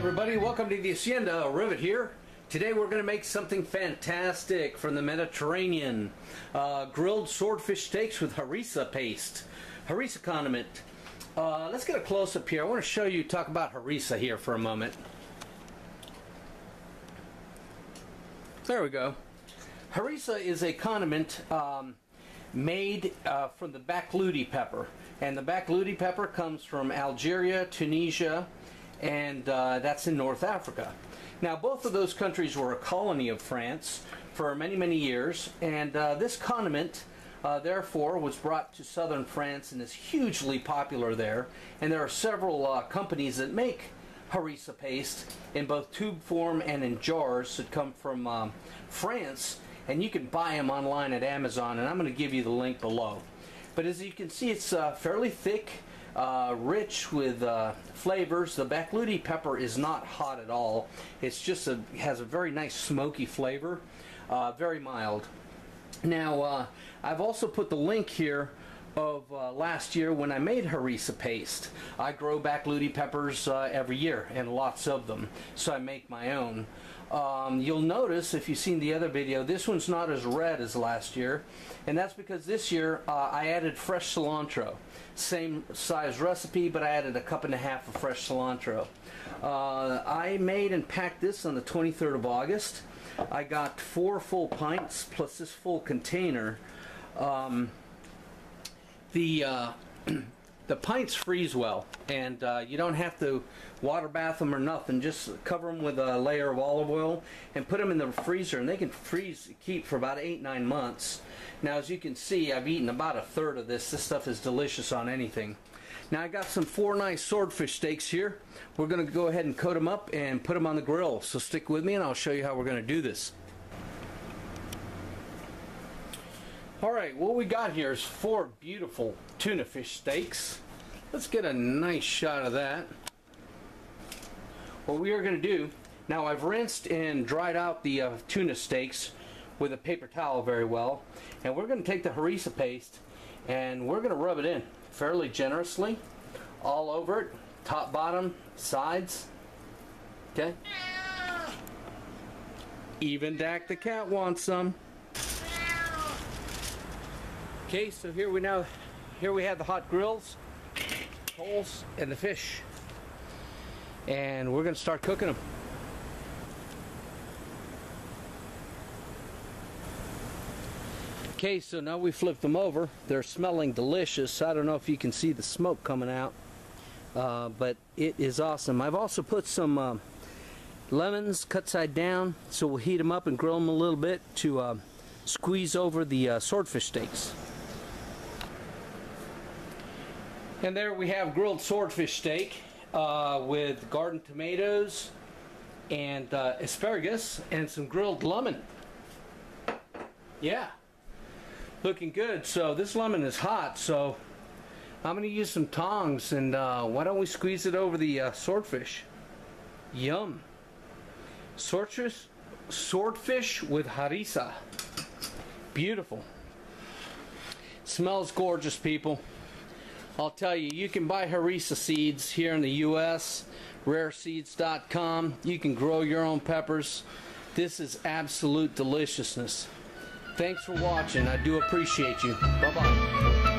everybody, welcome to the Hacienda. Rivet here. Today we're going to make something fantastic from the Mediterranean. Uh, grilled swordfish steaks with harissa paste. Harissa condiment. Uh, let's get a close-up here. I want to show you, talk about harissa here for a moment. There we go. Harissa is a condiment um, made uh, from the baklouti pepper. And the baklouti pepper comes from Algeria, Tunisia, and uh, that's in North Africa. Now, both of those countries were a colony of France for many, many years, and uh, this condiment, uh, therefore, was brought to southern France and is hugely popular there. And there are several uh, companies that make harissa paste in both tube form and in jars that come from um, France, and you can buy them online at Amazon, and I'm going to give you the link below. But as you can see, it's uh, fairly thick uh, rich with uh, flavors. The Baklouti pepper is not hot at all. It's just a has a very nice smoky flavor, uh, very mild. Now uh, I've also put the link here of uh, last year when I made harissa paste. I grow back Baklouti peppers uh, every year and lots of them, so I make my own. Um, you'll notice if you've seen the other video, this one's not as red as last year, and that's because this year uh, I added fresh cilantro. Same size recipe, but I added a cup and a half of fresh cilantro. Uh, I made and packed this on the 23rd of August. I got four full pints plus this full container. Um, the uh, the pints freeze well, and uh, you don't have to water bath them or nothing. Just cover them with a layer of olive oil and put them in the freezer, and they can freeze keep for about eight nine months. Now, as you can see, I've eaten about a third of this. This stuff is delicious on anything. Now I got some four nice swordfish steaks here. We're going to go ahead and coat them up and put them on the grill. So stick with me and I'll show you how we're going to do this. Alright, what we got here is four beautiful tuna fish steaks. Let's get a nice shot of that. What we are going to do, now I've rinsed and dried out the uh, tuna steaks with a paper towel very well. And we're going to take the harissa paste and we're going to rub it in fairly generously all over it, top, bottom, sides. Okay? Even Dak the cat wants some. Okay, so here we now, here we have the hot grills, coals, and the fish. And we're going to start cooking them. Okay, so now we flip them over. They're smelling delicious. I don't know if you can see the smoke coming out, uh, but it is awesome. I've also put some uh, lemons cut side down, so we'll heat them up and grill them a little bit to uh, squeeze over the uh, swordfish steaks. And there we have grilled swordfish steak uh, with garden tomatoes and uh, asparagus and some grilled lemon. Yeah, looking good. So this lemon is hot, so I'm going to use some tongs and uh, why don't we squeeze it over the uh, swordfish? Yum. Swordfish, swordfish with harissa. Beautiful. Smells gorgeous, people. I'll tell you, you can buy harissa seeds here in the U.S. Rareseeds.com. You can grow your own peppers. This is absolute deliciousness. Thanks for watching. I do appreciate you. Bye-bye.